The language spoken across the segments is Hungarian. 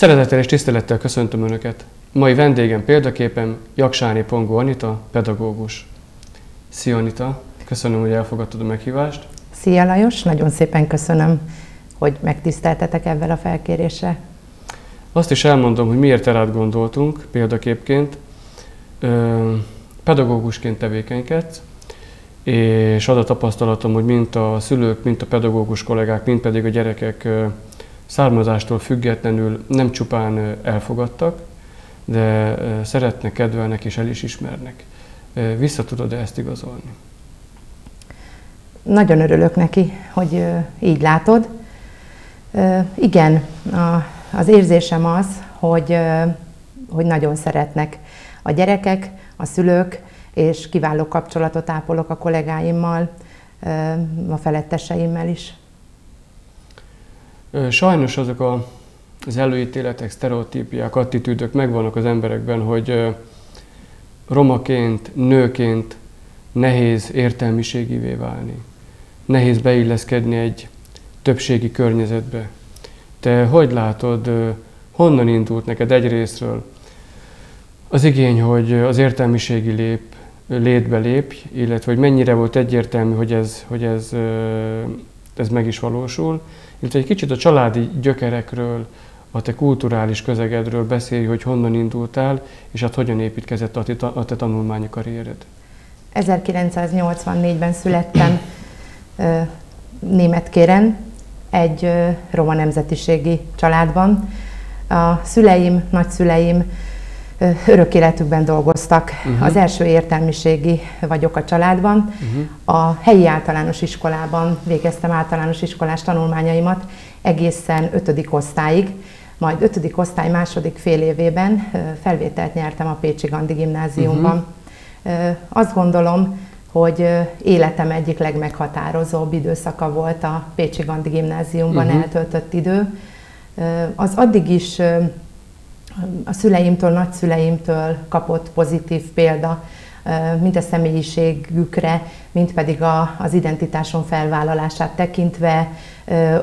Szeretettel és tisztelettel köszöntöm Önöket. Mai vendégem példaképpen Jaksáni Pongó Anita, pedagógus. Szia Anita, köszönöm, hogy elfogadtad a meghívást. Szia Lajos, nagyon szépen köszönöm, hogy megtiszteltetek ebben a felkéréssel. Azt is elmondom, hogy miért rád gondoltunk példaképként. Pedagógusként tevékenykedsz, és az a tapasztalatom, hogy mint a szülők, mint a pedagógus kollégák, mint pedig a gyerekek származástól függetlenül nem csupán elfogadtak, de szeretnek, kedvelnek és el is ismernek. Vissza tudod-e ezt igazolni? Nagyon örülök neki, hogy így látod. Igen, az érzésem az, hogy, hogy nagyon szeretnek a gyerekek, a szülők, és kiváló kapcsolatot ápolok a kollégáimmal, a feletteseimmel is. Sajnos azok a, az előítéletek, sztereotípiák, attitűdök megvannak az emberekben, hogy romaként, nőként nehéz értelmiségivé válni. Nehéz beilleszkedni egy többségi környezetbe. Te hogy látod, honnan indult neked egyrésztről az igény, hogy az értelmiségi lép, létbe lépj, illetve hogy mennyire volt egyértelmű, hogy ez, hogy ez, ez meg is valósul, illetve egy kicsit a családi gyökerekről, a te kulturális közegedről beszélj, hogy honnan indultál, és hát hogyan építkezett a te, tanulmányi karriered. 1984-ben születtem Németkéren, egy roma nemzetiségi családban. A szüleim, nagyszüleim örök életükben dolgoztak. Uh-huh. Az első értelmiségi vagyok a családban. Uh-huh. A helyi általános iskolában végeztem általános iskolás tanulmányaimat egészen ötödik osztályig. Majd ötödik osztály második fél évében felvételt nyertem a Pécsi Gandhi gimnáziumban. Uh-huh. Azt gondolom, hogy életem egyik legmeghatározóbb időszaka volt a Pécsi Gandhi gimnáziumban uh-huh. eltöltött idő. Az addig is a szüleimtől, nagyszüleimtől kapott pozitív példa, mint a személyiségükre, mint pedig a, az identitáson felvállalását tekintve,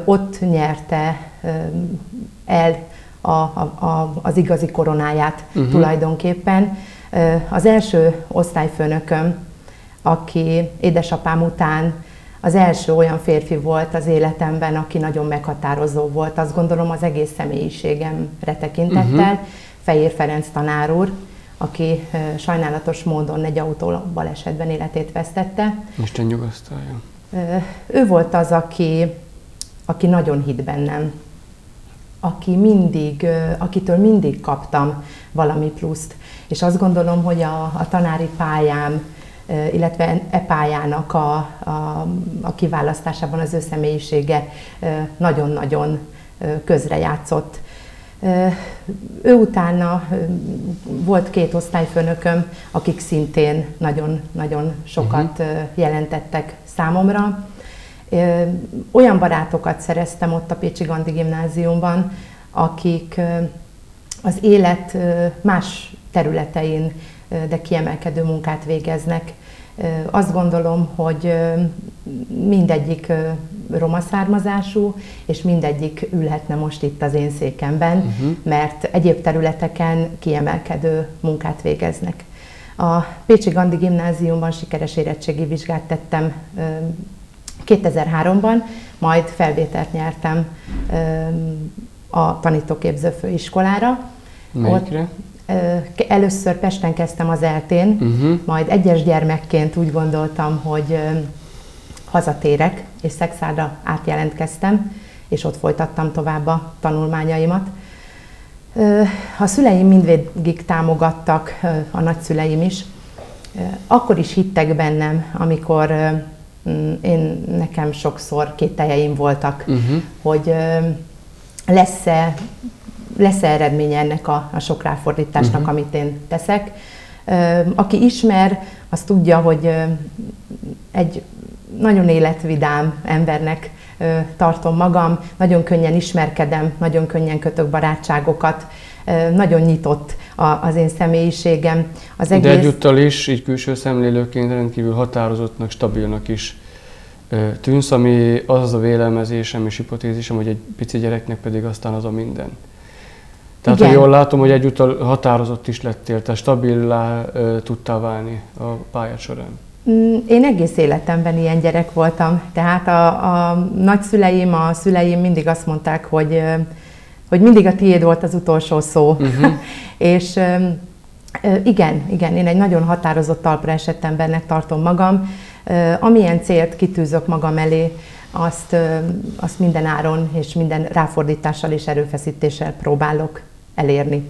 ott nyerte el a, a, az igazi koronáját uh-huh. tulajdonképpen. Az első osztályfőnököm, aki édesapám után az első olyan férfi volt az életemben, aki nagyon meghatározó volt, azt gondolom az egész személyiségemre tekintettel. Uh-huh. Fejér Ferenc tanár úr, aki sajnálatos módon egy autó balesetben életét vesztette. Isten nyugasztalja. Ő volt az, aki, aki nagyon hitt bennem, aki mindig, akitől mindig kaptam valami pluszt. És azt gondolom, hogy a, a tanári pályám illetve e pályának a, a, a kiválasztásában az ő személyisége nagyon-nagyon közrejátszott. Ő utána volt két osztályfőnököm, akik szintén nagyon-nagyon sokat uh-huh. jelentettek számomra. Olyan barátokat szereztem ott a Pécsi Gandhi gimnáziumban, akik az élet más területein de kiemelkedő munkát végeznek. Azt gondolom, hogy mindegyik roma származású, és mindegyik ülhetne most itt az én székemben, uh-huh. mert egyéb területeken kiemelkedő munkát végeznek. A Pécsi Gandhi Gimnáziumban sikeres érettségi vizsgát tettem 2003-ban, majd felvételt nyertem a tanítóképző főiskolára. Melyikre? Ott Először Pesten kezdtem az eltén, uh-huh. majd egyes gyermekként úgy gondoltam, hogy hazatérek, és Szexárdra átjelentkeztem, és ott folytattam tovább a tanulmányaimat. A szüleim mindvégig támogattak, a nagyszüleim is. Akkor is hittek bennem, amikor én nekem sokszor kételjeim voltak, uh-huh. hogy lesz-e lesz -e eredménye ennek a, a sok ráfordításnak, uh-huh. amit én teszek. Aki ismer, az tudja, hogy egy nagyon életvidám embernek tartom magam, nagyon könnyen ismerkedem, nagyon könnyen kötök barátságokat, nagyon nyitott az én személyiségem. Az egész... De egyúttal is, így külső szemlélőként rendkívül határozottnak, stabilnak is tűnsz, ami az a vélelmezésem és hipotézisem, hogy egy pici gyereknek pedig aztán az a minden. Tehát, Igen. ha jól látom, hogy egyúttal határozott is lettél, tehát stabilá tudtál válni a pályát során. Mm, én egész életemben ilyen gyerek voltam, tehát a, a nagyszüleim, a szüleim mindig azt mondták, hogy, hogy mindig a tiéd volt az utolsó szó. Uh-huh. és igen, igen, én egy nagyon határozott talpra esett embernek tartom magam. Amilyen célt kitűzök magam elé, azt, azt minden áron és minden ráfordítással és erőfeszítéssel próbálok elérni.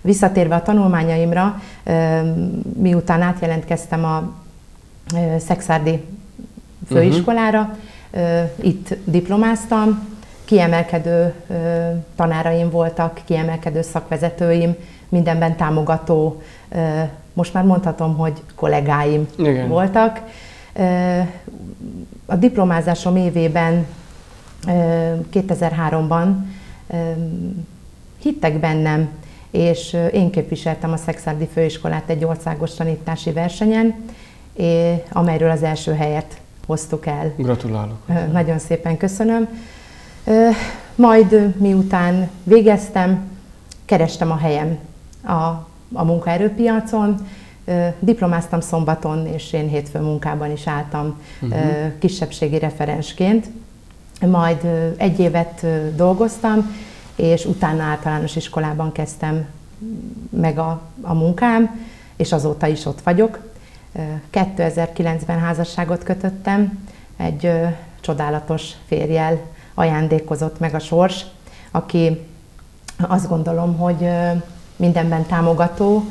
Visszatérve a tanulmányaimra, miután átjelentkeztem a Szexárdi főiskolára, itt diplomáztam, kiemelkedő tanáraim voltak, kiemelkedő szakvezetőim, mindenben támogató, most már mondhatom, hogy kollégáim Igen. voltak. A diplomázásom évében, 2003-ban hittek bennem, és én képviseltem a Szexárdi Főiskolát egy országos tanítási versenyen, amelyről az első helyet hoztuk el. Gratulálok! Nagyon szépen köszönöm. Majd miután végeztem, kerestem a helyem a, a munkaerőpiacon, diplomáztam szombaton, és én hétfő munkában is álltam uh-huh. kisebbségi referensként. Majd egy évet dolgoztam, és utána általános iskolában kezdtem meg a, a munkám, és azóta is ott vagyok. 2009-ben házasságot kötöttem, egy csodálatos férjel ajándékozott meg a sors, aki azt gondolom, hogy mindenben támogató,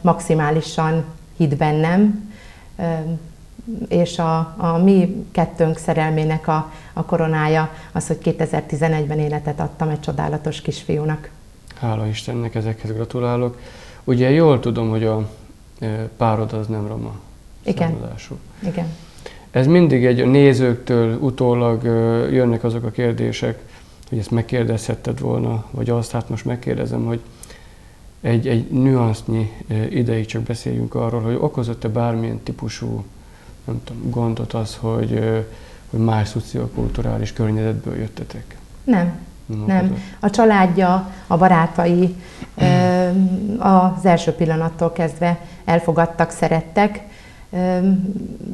maximálisan hit bennem, és a, a mi kettőnk szerelmének a, a koronája az, hogy 2011-ben életet adtam egy csodálatos kisfiúnak. Hála Istennek, ezekhez gratulálok. Ugye jól tudom, hogy a párod az nem roma Igen. Igen. Ez mindig egy nézőktől utólag jönnek azok a kérdések, hogy ezt megkérdezhetted volna, vagy azt, hát most megkérdezem, hogy egy, egy nüansznyi ideig csak beszéljünk arról, hogy okozott-e bármilyen típusú nem tudom, gondot az, hogy, hogy más szociokulturális környezetből jöttetek? Nem. Nem. A családja, a barátai az első pillanattól kezdve elfogadtak, szerettek.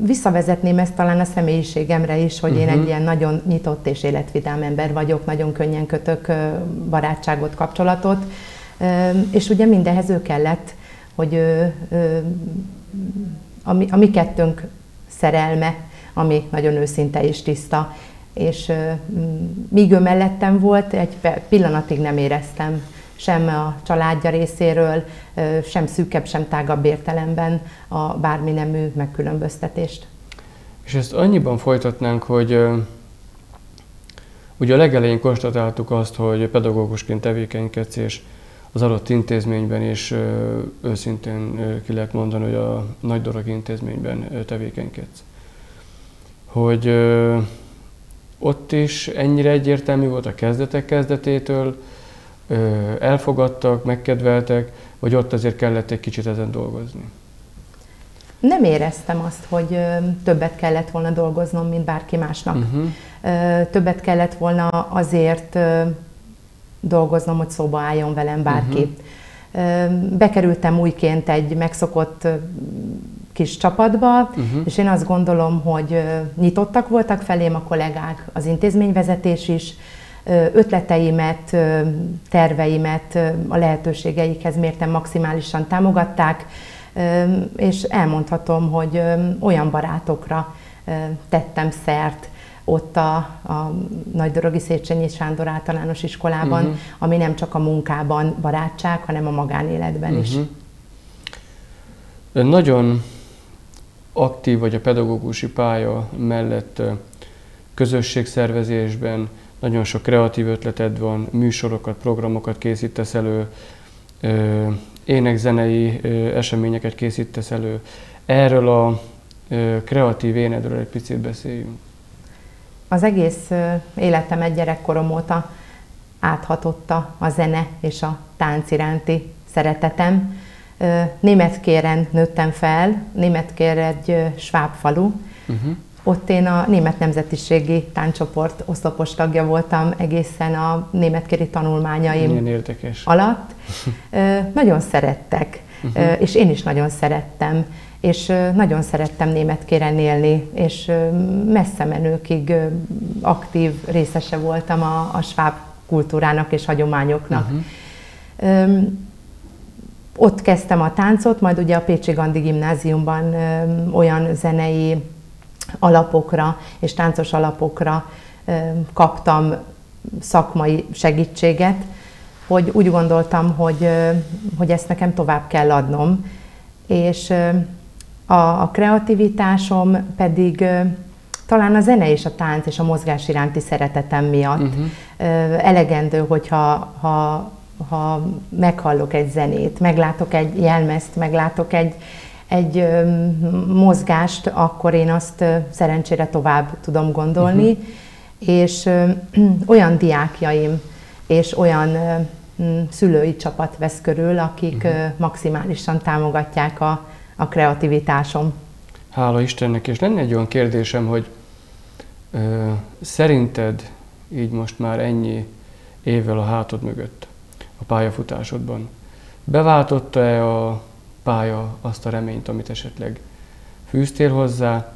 Visszavezetném ezt talán a személyiségemre is, hogy én egy mhm. ilyen nagyon nyitott és életvidám ember vagyok, nagyon könnyen kötök barátságot, kapcsolatot, és ugye mindenhez ő kellett, hogy a mi, a mi kettőnk szerelme, ami nagyon őszinte és tiszta, és míg ő mellettem volt, egy pillanatig nem éreztem sem a családja részéről, sem szűkebb, sem tágabb értelemben a bármi nemű megkülönböztetést. És ezt annyiban folytatnánk, hogy ugye a legelején konstatáltuk azt, hogy pedagógusként tevékenykedsz, és az adott intézményben is őszintén ki lehet mondani, hogy a nagy dorog intézményben tevékenykedsz. Hogy ott is ennyire egyértelmű volt a kezdetek kezdetétől, elfogadtak, megkedveltek, vagy ott azért kellett egy kicsit ezen dolgozni? Nem éreztem azt, hogy többet kellett volna dolgoznom, mint bárki másnak. Uh-huh. Többet kellett volna azért dolgoznom, hogy szóba álljon velem bárki. Uh-huh. Bekerültem újként egy megszokott kis csapatba, uh-huh. és én azt gondolom, hogy nyitottak voltak felém a kollégák, az intézményvezetés is, ötleteimet, terveimet a lehetőségeikhez mértem maximálisan támogatták, és elmondhatom, hogy olyan barátokra tettem szert ott a, a Dorogi Széchenyi Sándor általános iskolában, uh-huh. ami nem csak a munkában barátság, hanem a magánéletben uh-huh. is. Nagyon aktív vagy a pedagógusi pálya mellett közösségszervezésben, nagyon sok kreatív ötleted van, műsorokat, programokat készítesz elő, énekzenei eseményeket készítesz elő. Erről a kreatív énedről egy picit beszéljünk. Az egész életem egy gyerekkorom óta áthatotta a zene és a tánc iránti szeretetem. Németkéren nőttem fel, Németkér egy sváb falu, uh-huh. Ott én a német nemzetiségi táncsoport oszlopos tagja voltam egészen a németkéri tanulmányaim Milyen érdekes. alatt. Nagyon szerettek, uh-huh. és én is nagyon szerettem, és nagyon szerettem németkéren élni, és messze menőkig aktív részese voltam a, a sváb kultúrának és hagyományoknak. Uh-huh. Ott kezdtem a táncot, majd ugye a Pécsi Gandhi gimnáziumban olyan zenei alapokra és táncos alapokra kaptam szakmai segítséget, hogy úgy gondoltam, hogy, hogy ezt nekem tovább kell adnom, és a, a kreativitásom pedig talán a zene és a tánc és a mozgás iránti szeretetem miatt uh-huh. elegendő, hogyha ha, ha meghallok egy zenét, meglátok egy jelmezt, meglátok egy, egy mozgást, akkor én azt szerencsére tovább tudom gondolni, uh-huh. és olyan diákjaim és olyan szülői csapat vesz körül, akik uh-huh. maximálisan támogatják a, a kreativitásom. Hála Istennek, és lenne egy olyan kérdésem, hogy ö, szerinted így most már ennyi évvel a hátad mögött a pályafutásodban beváltotta-e a pálya azt a reményt, amit esetleg fűztél hozzá,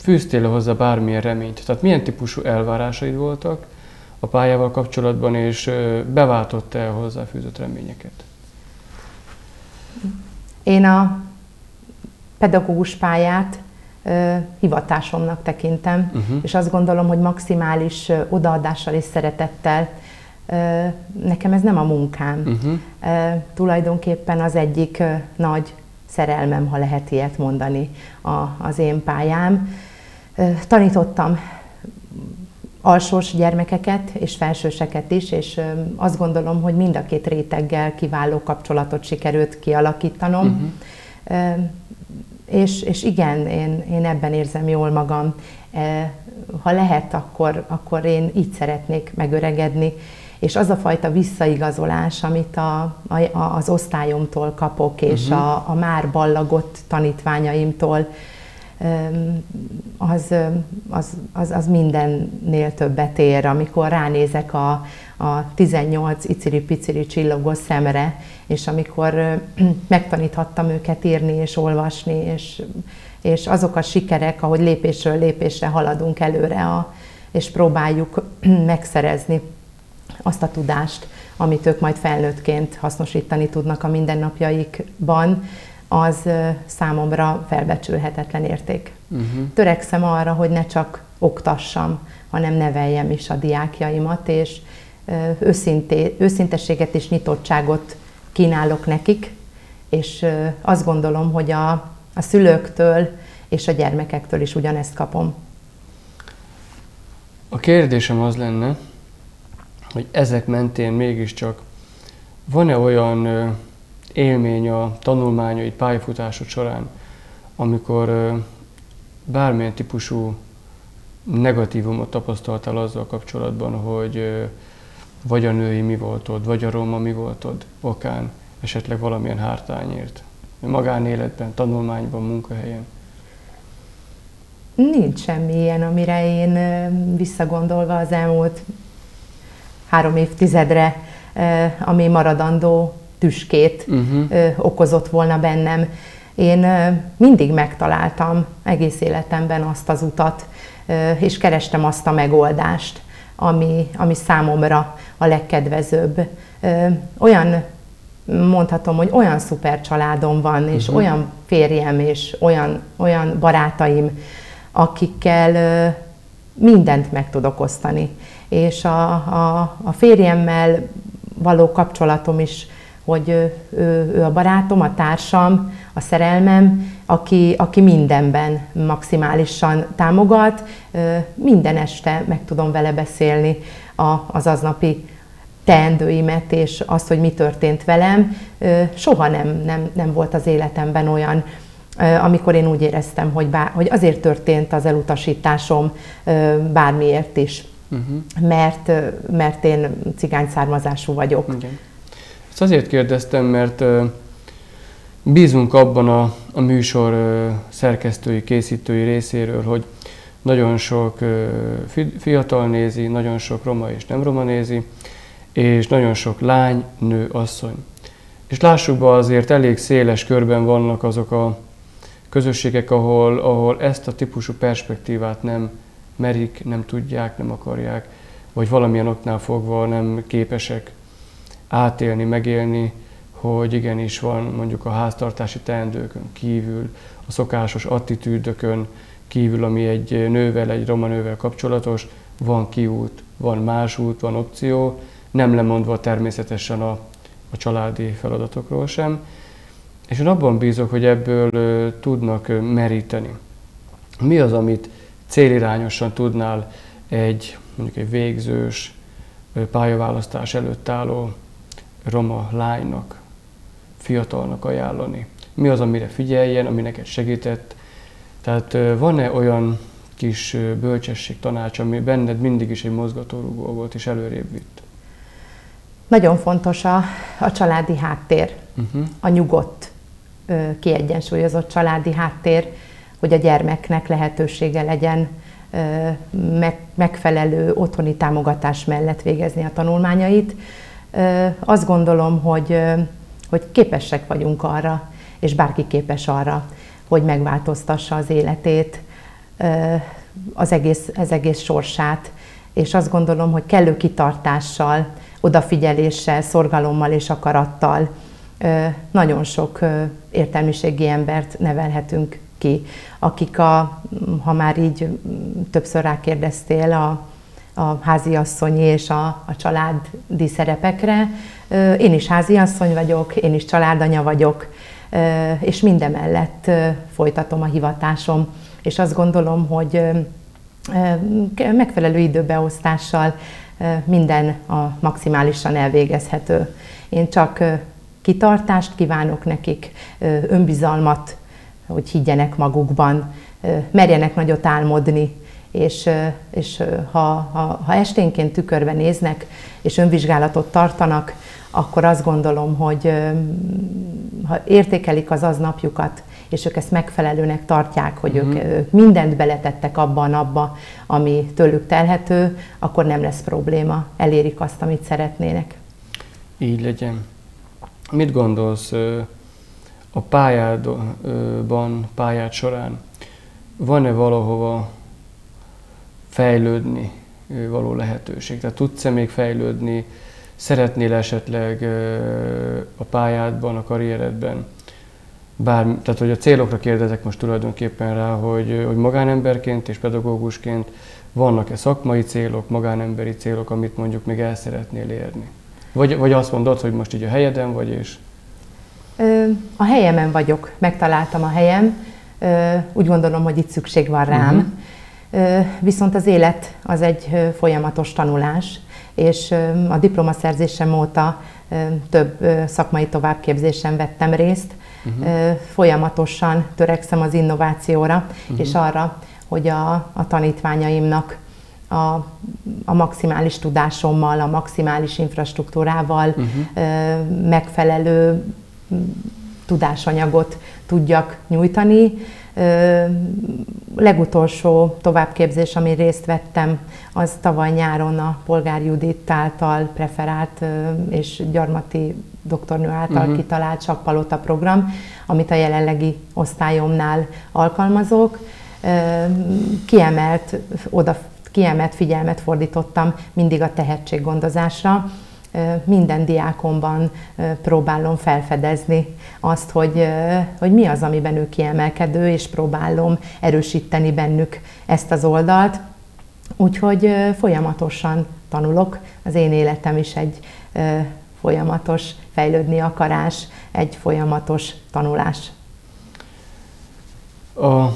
fűztél hozzá bármilyen reményt? Tehát milyen típusú elvárásaid voltak a pályával kapcsolatban, és beváltotta-e a hozzáfűzött reményeket? Én a pedagógus pályát hivatásomnak tekintem, uh-huh. és azt gondolom, hogy maximális odaadással és szeretettel nekem ez nem a munkám. Uh-huh. Tulajdonképpen az egyik nagy szerelmem, ha lehet ilyet mondani, az én pályám. Tanítottam alsós gyermekeket és felsőseket is, és azt gondolom, hogy mind a két réteggel kiváló kapcsolatot sikerült kialakítanom. Uh-huh. És, és igen, én, én ebben érzem jól magam. Ha lehet, akkor, akkor én így szeretnék megöregedni, és az a fajta visszaigazolás, amit a, a, az osztályomtól kapok, és uh-huh. a, a már ballagott tanítványaimtól, az, az, az, az mindennél többet ér, amikor ránézek a, a 18 iciri-piciri csillogó szemre, és amikor megtaníthattam őket írni és olvasni, és, és azok a sikerek, ahogy lépésről lépésre haladunk előre, a, és próbáljuk megszerezni azt a tudást, amit ők majd felnőttként hasznosítani tudnak a mindennapjaikban, az számomra felbecsülhetetlen érték. Uh-huh. Törekszem arra, hogy ne csak oktassam, hanem neveljem is a diákjaimat, és őszinté, őszintességet és nyitottságot kínálok nekik, és azt gondolom, hogy a, a szülőktől és a gyermekektől is ugyanezt kapom. A kérdésem az lenne, hogy ezek mentén mégiscsak van-e olyan élmény a tanulmányai, pályafutásod során, amikor bármilyen típusú negatívumot tapasztaltál azzal kapcsolatban, hogy vagy a női mi voltod, vagy a roma mi voltod okán, esetleg valamilyen hártányért, magánéletben, tanulmányban, munkahelyen? Nincs semmi ilyen, amire én visszagondolva az elmúlt három évtizedre, ami maradandó tüskét uh-huh. okozott volna bennem. Én mindig megtaláltam egész életemben azt az utat, és kerestem azt a megoldást, ami, ami számomra a legkedvezőbb. Olyan, mondhatom, hogy olyan szuper családom van, és uh-huh. olyan férjem, és olyan, olyan barátaim, akikkel mindent meg tudok osztani. És a, a, a férjemmel való kapcsolatom is hogy ő, ő a barátom, a társam, a szerelmem, aki, aki mindenben maximálisan támogat. Minden este meg tudom vele beszélni az aznapi teendőimet, és azt, hogy mi történt velem. Soha nem, nem, nem volt az életemben olyan, amikor én úgy éreztem, hogy, bár, hogy azért történt az elutasításom bármiért is, uh-huh. mert, mert én cigány származású vagyok. Igen. Ezt azért kérdeztem, mert bízunk abban a, a műsor szerkesztői, készítői részéről, hogy nagyon sok fiatal nézi, nagyon sok roma és nem roma nézi, és nagyon sok lány, nő, asszony. És lássuk be, azért elég széles körben vannak azok a közösségek, ahol, ahol ezt a típusú perspektívát nem merik, nem tudják, nem akarják, vagy valamilyen oknál fogva nem képesek átélni, megélni, hogy igenis van mondjuk a háztartási teendőkön kívül, a szokásos attitűdökön kívül, ami egy nővel, egy roma nővel kapcsolatos, van kiút, van más út, van opció, nem lemondva természetesen a, a családi feladatokról sem. És én abban bízok, hogy ebből tudnak meríteni. Mi az, amit célirányosan tudnál egy mondjuk egy végzős pályaválasztás előtt álló roma lánynak, fiatalnak ajánlani? Mi az, amire figyeljen, ami neked segített? Tehát van-e olyan kis bölcsesség tanács, ami benned mindig is egy mozgatórugó volt és előrébb vitt? Nagyon fontos a, a családi háttér, uh-huh. a nyugodt, kiegyensúlyozott családi háttér, hogy a gyermeknek lehetősége legyen megfelelő otthoni támogatás mellett végezni a tanulmányait. Azt gondolom, hogy, hogy képesek vagyunk arra, és bárki képes arra, hogy megváltoztassa az életét, az egész, az egész sorsát, és azt gondolom, hogy kellő kitartással, odafigyeléssel, szorgalommal és akarattal nagyon sok értelmiségi embert nevelhetünk ki, akik a, ha már így többször rákérdeztél a, a háziasszonyi és a, a családi szerepekre, én is háziasszony vagyok, én is családanya vagyok, és mindemellett folytatom a hivatásom, és azt gondolom, hogy megfelelő időbeosztással minden a maximálisan elvégezhető. Én csak kitartást kívánok nekik, önbizalmat, hogy higgyenek magukban, merjenek nagyot álmodni, és, és ha, ha, ha esténként tükörbe néznek, és önvizsgálatot tartanak, akkor azt gondolom, hogy ha értékelik az aznapjukat, és ők ezt megfelelőnek tartják, hogy uh-huh. ők, mhm. ők mindent beletettek abba, ami tőlük telhető, akkor nem lesz probléma, elérik azt, amit szeretnének. Így legyen. Mit gondolsz a pályádban, pályád során? Van-e valahova fejlődni való lehetőség? Tehát tudsz-e még fejlődni? Szeretnél esetleg a pályádban, a karrieredben bár, tehát hogy a célokra kérdezek most tulajdonképpen rá, hogy, hogy magánemberként és pedagógusként vannak-e szakmai célok, magánemberi célok, amit mondjuk még el szeretnél érni? Vagy, vagy azt mondod, hogy most így a helyeden vagy, és... A helyemen vagyok, megtaláltam a helyem, úgy gondolom, hogy itt szükség van rám. Uh-huh. Viszont az élet az egy folyamatos tanulás, és a diplomaszerzésem óta több szakmai továbbképzésen vettem részt. Uh-huh. Folyamatosan törekszem az innovációra, uh-huh. és arra, hogy a, a tanítványaimnak a, a maximális tudásommal, a maximális infrastruktúrával uh-huh. megfelelő tudásanyagot tudjak nyújtani. Legutolsó továbbképzés, ami részt vettem, az tavaly nyáron a Polgár Judit által preferált és Gyarmati doktornő által uh-huh. kitalált Sakpalota program, amit a jelenlegi osztályomnál alkalmazok. Kiemelt, oda kiemelt figyelmet fordítottam mindig a tehetséggondozásra. Minden diákomban próbálom felfedezni azt, hogy, hogy mi az, amiben ő kiemelkedő, és próbálom erősíteni bennük ezt az oldalt. Úgyhogy folyamatosan tanulok, az én életem is egy folyamatos fejlődni akarás, egy folyamatos tanulás. A,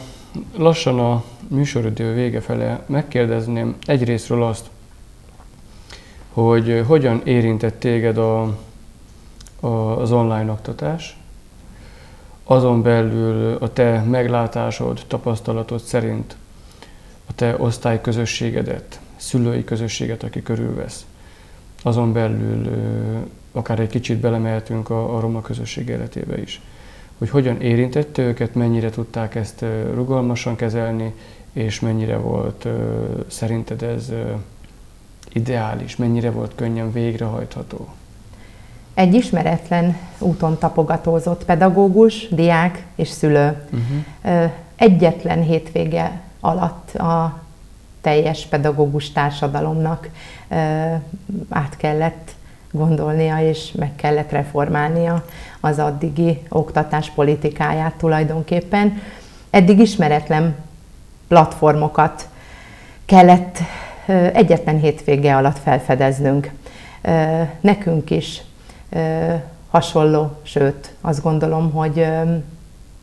lassan a műsoridő vége fele megkérdezném egyrésztről azt, hogy hogyan érintett téged a, a, az online oktatás, azon belül a te meglátásod, tapasztalatod szerint a te osztályközösségedet, szülői közösséget, aki körülvesz. Azon belül akár egy kicsit belemehetünk a, a roma közösség életébe is. hogy hogyan érintette őket, mennyire tudták ezt rugalmasan kezelni, és mennyire volt szerinted ez ideális, mennyire volt könnyen végrehajtható? Egy ismeretlen úton tapogatózott pedagógus, diák és szülő. Uh-huh. Egyetlen hétvége alatt a teljes pedagógus társadalomnak át kellett gondolnia és meg kellett reformálnia az addigi oktatás politikáját tulajdonképpen. Eddig ismeretlen platformokat kellett egyetlen hétvége alatt felfedeznünk. Nekünk is hasonló, sőt azt gondolom, hogy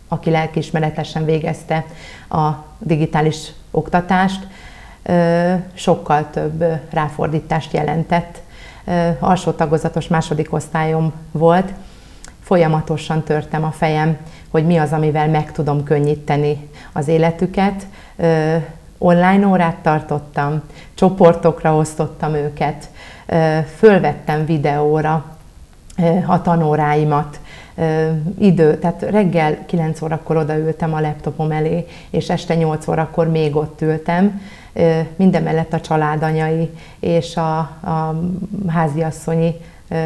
aki lelkiismeretesen végezte a digitális oktatást, sokkal több ráfordítást jelentett. Alsó tagozatos második osztályom volt, folyamatosan törtem a fejem, hogy mi az, amivel meg tudom könnyíteni az életüket. Online órát tartottam, csoportokra osztottam őket, fölvettem videóra a tanóráimat, idő, tehát reggel 9 órakor odaültem a laptopom elé, és este 8 órakor még ott ültem, mindemellett a családanyai és a, a háziasszonyi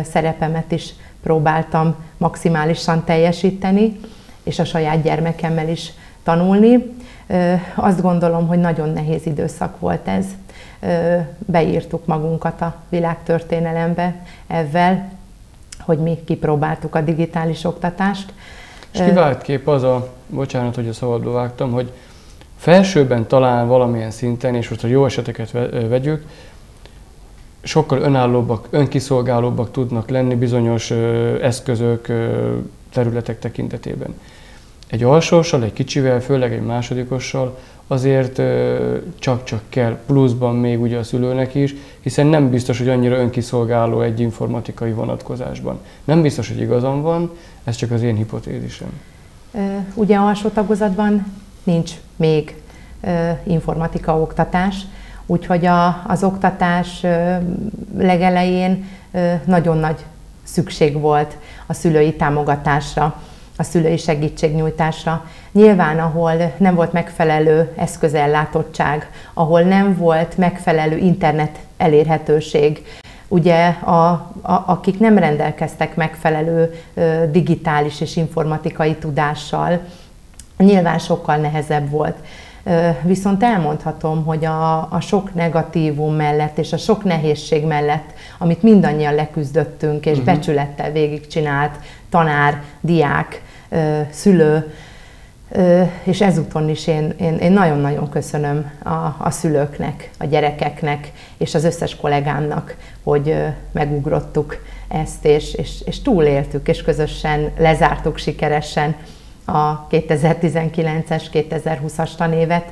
szerepemet is próbáltam maximálisan teljesíteni, és a saját gyermekemmel is tanulni. Azt gondolom, hogy nagyon nehéz időszak volt ez. Beírtuk magunkat a világtörténelembe ezzel, hogy mi kipróbáltuk a digitális oktatást. És kivált kép az a, bocsánat, hogy a szabadba vágtam, hogy felsőben talán valamilyen szinten, és most a jó eseteket vegyük, sokkal önállóbbak, önkiszolgálóbbak tudnak lenni bizonyos eszközök, területek tekintetében. Egy alsóssal, egy kicsivel, főleg egy másodikossal azért csak-csak kell pluszban még ugye a szülőnek is, hiszen nem biztos, hogy annyira önkiszolgáló egy informatikai vonatkozásban. Nem biztos, hogy igazam van, ez csak az én hipotézisem. Ugye alsó tagozatban nincs még informatika oktatás, úgyhogy a, az oktatás legelején nagyon nagy szükség volt a szülői támogatásra a szülői segítségnyújtásra. Nyilván, ahol nem volt megfelelő eszközellátottság, ahol nem volt megfelelő internet elérhetőség, ugye a, a, akik nem rendelkeztek megfelelő ö, digitális és informatikai tudással, nyilván sokkal nehezebb volt. Ö, viszont elmondhatom, hogy a, a sok negatívum mellett és a sok nehézség mellett, amit mindannyian leküzdöttünk és uh-huh. becsülettel végigcsinált tanár, diák, szülő, és ezúton is én, én, én nagyon-nagyon köszönöm a, a szülőknek, a gyerekeknek és az összes kollégámnak, hogy megugrottuk ezt, és, és, és túléltük, és közösen lezártuk sikeresen a 2019-es, 2020-as tanévet.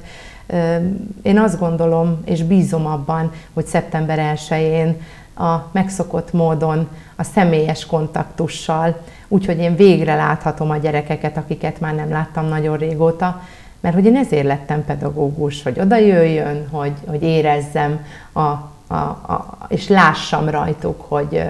Én azt gondolom, és bízom abban, hogy szeptember 1-én a megszokott módon, a személyes kontaktussal, úgyhogy én végre láthatom a gyerekeket, akiket már nem láttam nagyon régóta, mert hogy én ezért lettem pedagógus, hogy oda jöjjön, hogy, hogy érezzem a, a, a, és lássam rajtuk, hogy,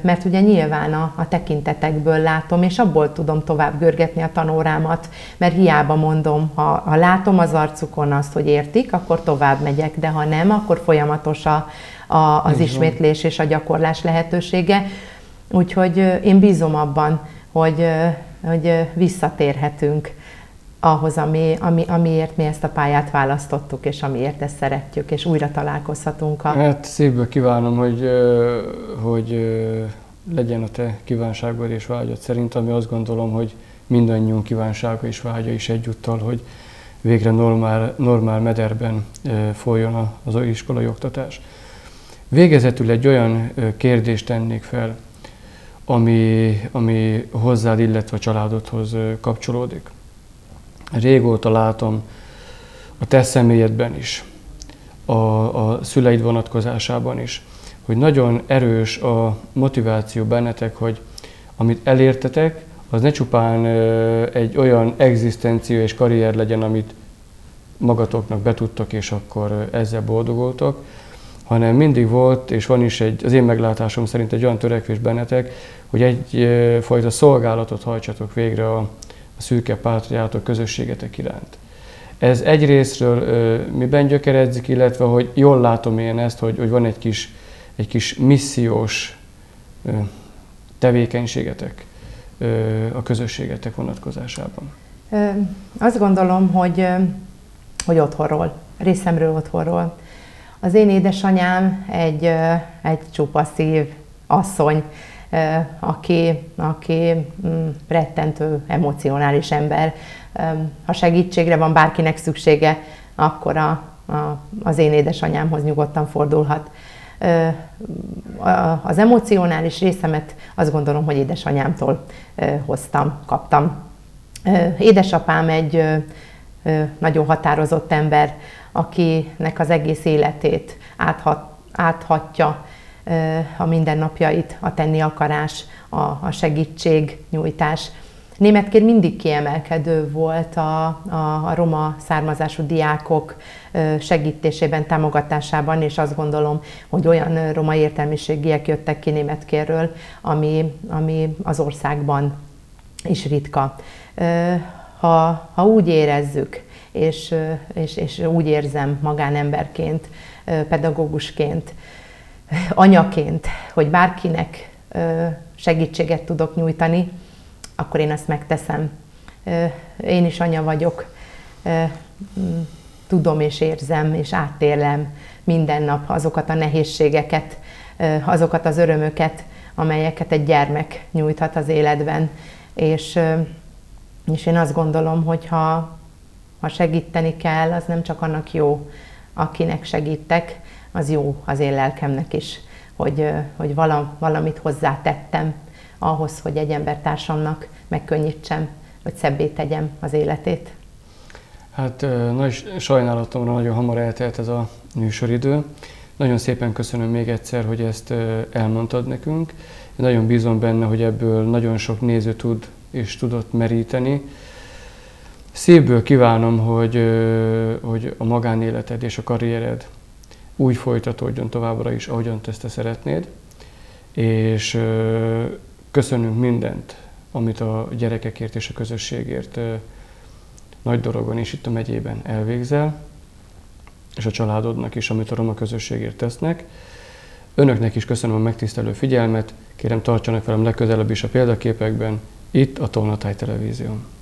mert ugye nyilván a, a tekintetekből látom, és abból tudom tovább görgetni a tanórámat, mert hiába mondom, ha, ha látom az arcukon azt, hogy értik, akkor tovább megyek, de ha nem, akkor folyamatos a, a, az ismétlés és a gyakorlás lehetősége. Úgyhogy én bízom abban, hogy, hogy visszatérhetünk ahhoz, ami, ami, amiért mi ezt a pályát választottuk, és amiért ezt szeretjük, és újra találkozhatunk. A... Hát szívből kívánom, hogy, hogy legyen a te kívánságod és vágyad szerint, ami azt gondolom, hogy mindannyiunk kívánsága és vágya is egyúttal, hogy végre normál, normál mederben folyjon az iskolai oktatás. Végezetül egy olyan kérdést tennék fel, ami, ami hozzád, illetve a családodhoz kapcsolódik. Régóta látom a te személyedben is, a, a szüleid vonatkozásában is, hogy nagyon erős a motiváció bennetek, hogy amit elértetek, az ne csupán egy olyan egzisztencia és karrier legyen, amit magatoknak betudtak, és akkor ezzel boldogultok, hanem mindig volt, és van is egy, az én meglátásom szerint egy olyan törekvés bennetek, hogy egyfajta szolgálatot hajtsatok végre a, a szürke pátriátok közösségetek iránt. Ez egyrésztről miben gyökeredzik, illetve hogy jól látom én ezt, hogy, hogy van egy kis, egy kis missziós ö, tevékenységetek ö, a közösségetek vonatkozásában. Ö, azt gondolom, hogy, hogy otthonról, részemről otthonról. Az én édesanyám egy, egy csupa szív asszony, aki, aki mm, rettentő emocionális ember. Ha segítségre van bárkinek szüksége, akkor a, a, az én édesanyámhoz nyugodtan fordulhat. Az emocionális részemet azt gondolom, hogy édesanyámtól hoztam, kaptam. Édesapám egy nagyon határozott ember, akinek az egész életét áthat, áthatja a mindennapjait, a tenni akarás, a, a segítségnyújtás. Németként mindig kiemelkedő volt a, a, a roma származású diákok segítésében, támogatásában, és azt gondolom, hogy olyan roma értelmiségiek jöttek ki németkérről, ami, ami az országban is ritka. Ha, ha úgy érezzük, és, és, és úgy érzem magánemberként, pedagógusként, anyaként, hogy bárkinek segítséget tudok nyújtani, akkor én ezt megteszem. Én is anya vagyok, tudom és érzem és áttélem minden nap azokat a nehézségeket, azokat az örömöket, amelyeket egy gyermek nyújthat az életben. És, és én azt gondolom, hogy ha, ha segíteni kell, az nem csak annak jó, akinek segítek, az jó az én lelkemnek is, hogy, hogy valamit hozzátettem ahhoz, hogy egy embertársamnak megkönnyítsem, hogy szebbé tegyem az életét. Hát nagy sajnálatomra nagyon hamar eltelt ez a műsoridő. Nagyon szépen köszönöm még egyszer, hogy ezt elmondtad nekünk. Én nagyon bízom benne, hogy ebből nagyon sok néző tud és tudott meríteni. Szívből kívánom, hogy, hogy a magánéleted és a karriered úgy folytatódjon továbbra is, ahogyan te ezt szeretnéd. És köszönünk mindent, amit a gyerekekért és a közösségért nagy dorogon és itt a megyében elvégzel, és a családodnak is, amit a roma közösségért tesznek. Önöknek is köszönöm a megtisztelő figyelmet, kérem tartsanak velem legközelebb is a példaképekben, itt a Tolnatáj Televízión.